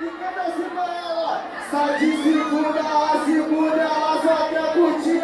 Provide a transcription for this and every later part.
E pra cima ela, sai de segunda a segunda, ela só quer curtir.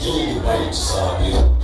June, you wait to saw